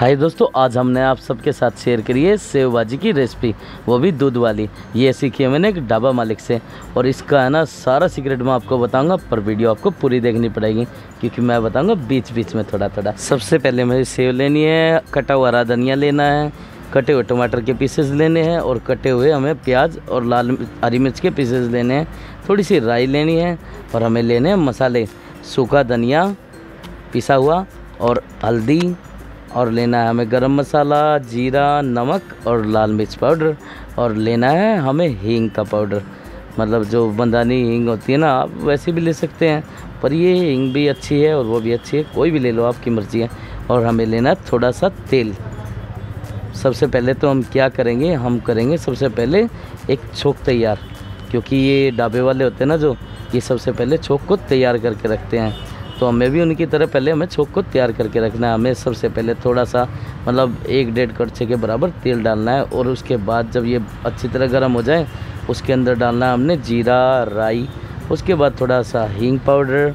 हाय दोस्तों, आज हमने आप सबके साथ शेयर करी है सेव भाजी की रेसिपी वो भी दूध वाली। ये सीखी है मैंने एक ढाबा मालिक से और इसका है ना सारा सीक्रेट मैं आपको बताऊँगा, पर वीडियो आपको पूरी देखनी पड़ेगी, क्योंकि मैं बताऊँगा बीच बीच में थोड़ा थोड़ा सबसे पहले मुझे सेव लेनी है, कटा हुआ हरा धनिया लेना है, कटे हुए टमाटर के पीसेज लेने हैं और कटे हुए हमें प्याज और लाल हरी मिर्च के पीसेज लेने हैं। थोड़ी सी राई लेनी है और हमें लेने हैं मसाले, सूखा धनिया पिसा हुआ और हल्दी और लेना है हमें गरम मसाला, जीरा, नमक और लाल मिर्च पाउडर। और लेना है हमें हींग का पाउडर। मतलब जो बंदानी हींग होती है ना, आप वैसे भी ले सकते हैं। पर ये हींग भी अच्छी है और वो भी अच्छी है, कोई भी ले लो, आपकी मर्ज़ी है। और हमें लेना है थोड़ा सा तेल। सबसे पहले तो हम क्या करेंगे, हम करेंगे सबसे पहले एक छोक तैयार। क्योंकि ये ढाबे वाले होते हैं ना जो, ये सबसे पहले छोक को तैयार करके रखते हैं। तो हमें भी उनकी तरह पहले हमें छोक को तैयार करके रखना है। हमें सबसे पहले थोड़ा सा मतलब एक डेढ़ कड़छे के बराबर तेल डालना है और उसके बाद जब ये अच्छी तरह गर्म हो जाए, उसके अंदर डालना है हमने जीरा, राई, उसके बाद थोड़ा सा हींग पाउडर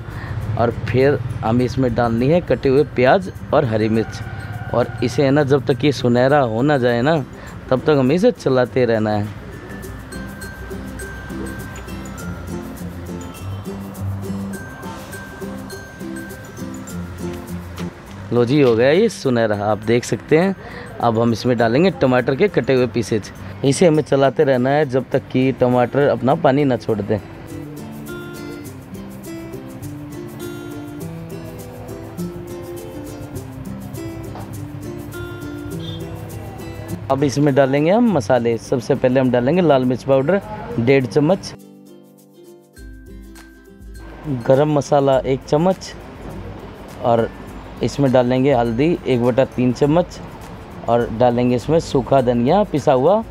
और फिर हमें इसमें डालनी है कटे हुए प्याज और हरी मिर्च। और इसे है ना, जब तक ये सुनहरा हो ना जाए ना, तब तक हमें इसे चलाते रहना है। लो जी, हो गया ये सुनहरा। आप देख सकते हैं। अब हम इसमें डालेंगे टमाटर के कटे हुए पीसेज इसे हमें चलाते रहना है जब तक कि टमाटर अपना पानी ना छोड़ दें। अब इसमें डालेंगे हम मसाले। सबसे पहले हम डालेंगे लाल मिर्च पाउडर, डेढ़ चम्मच। गरम मसाला एक चम्मच। और इसमें डालेंगे हल्दी, एक बटा तीन चम्मच, और डालेंगे इसमें सूखा धनिया पिसा हुआ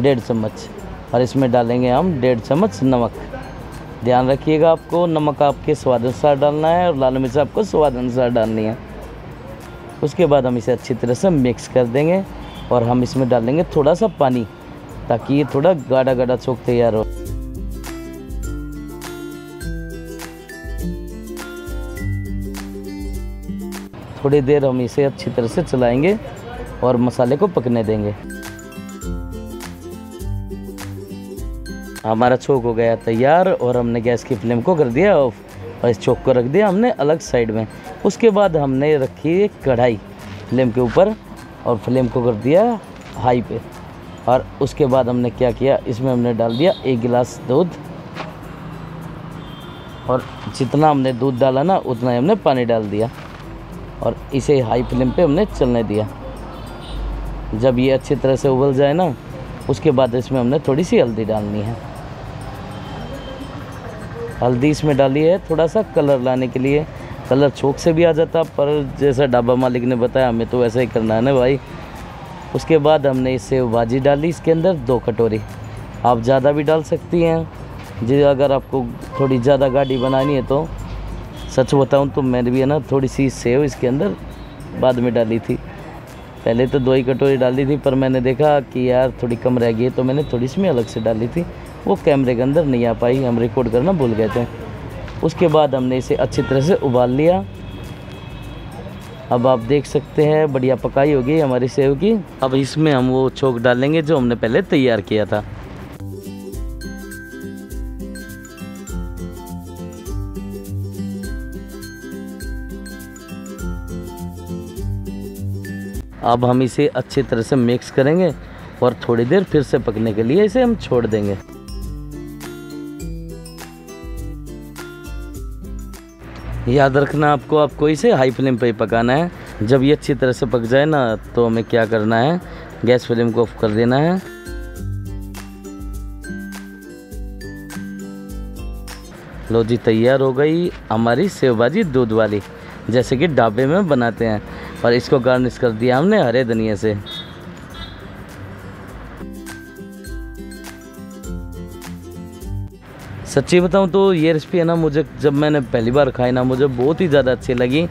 डेढ़ चम्मच, और इसमें डालेंगे हम डेढ़ चम्मच नमक। ध्यान रखिएगा आपको, नमक आपके स्वाद अनुसार डालना है, और लाल मिर्च आपको स्वाद अनुसार डालनी है। उसके बाद हम इसे अच्छी तरह से मिक्स कर देंगे, और हम इसमें डालेंगे थोड़ा सा पानी, ताकि ये थोड़ा गाढ़ा गाढ़ा चौक तैयार हो। थोड़ी देर हम इसे अच्छी तरह से चलाएँगे और मसाले को पकने देंगे। हमारा चौक हो गया तैयार और हमने गैस की फ्लेम को कर दिया ऑफ़ और इस चौक को रख दिया हमने अलग साइड में। उसके बाद हमने रखी एक कढ़ाई फ्लेम के ऊपर और फ्लेम को कर दिया हाई पे। और उसके बाद हमने क्या किया? इसमें हमने डाल दिया एक गिलास दूध। और जितना हमने दूध डाला ना, उतना ही हमने पानी डाल दिया। और इसे हाई फ्लेम पे हमने चलने दिया। जब ये अच्छी तरह से उबल जाए ना, उसके बाद इसमें हमने थोड़ी सी हल्दी डालनी है। हल्दी इसमें डाली है, थोड़ा सा कलर लाने के लिए। कलर छोक से भी आ जाता, पर जैसा ढाबा मालिक ने बताया, हमें तो वैसा ही करना है ना भाई? उसके बाद हमने इसे भाजी डाली, इसके अंदर दो कटोरी। आप ज़्यादा भी डाल सकती हैं। जी, अगर आपको थोड़ी ज़्यादा गाढ़ी बनानी है तो। सच बताऊँ तो मैंने भी है ना थोड़ी सी सेव इसके अंदर बाद में डाली थी। पहले तो दो ही कटोरी डाली थी, पर मैंने देखा कि यार थोड़ी कम रह गई है तो मैंने थोड़ी इसमें अलग से डाली थी। वो कैमरे के अंदर नहीं आ पाई, हम रिकॉर्ड करना भूल गए थे। उसके बाद हमने इसे अच्छी तरह से उबाल लिया। अब आप देख सकते हैं, बढ़िया पकाई होगी हमारी सेव की। अब इसमें हम वो छोक डालेंगे जो हमने पहले तैयार किया था। अब हम इसे अच्छी तरह से मिक्स करेंगे और थोड़ी देर फिर से पकने के लिए इसे हम छोड़ देंगे। याद रखना आपको आपको इसे हाई फ्लेम पे ही पकाना है। जब ये अच्छी तरह से पक जाए ना तो हमें क्या करना है? गैस फ्लेम को ऑफ़ कर देना है। लो जी, तैयार हो गई हमारी सेव भाजी दूध वाली, जैसे कि ढाबे में बनाते हैं। और इसको गार्निश कर दिया हमने हरे धनिया से। सच्ची बताऊँ तो ये रेसिपी है ना, मुझे जब मैंने पहली बार खाई ना, मुझे बहुत ही ज़्यादा अच्छी लगी।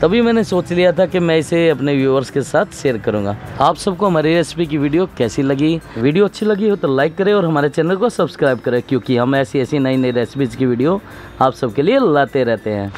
तभी मैंने सोच लिया था कि मैं इसे अपने व्यूअर्स के साथ शेयर करूँगा। आप सबको हमारी रेसिपी की वीडियो कैसी लगी? वीडियो अच्छी लगी हो तो लाइक करें और हमारे चैनल को सब्सक्राइब करें, क्योंकि हम ऐसी ऐसी नई नई रेसिपीज़ की वीडियो आप सबके लिए लाते रहते हैं।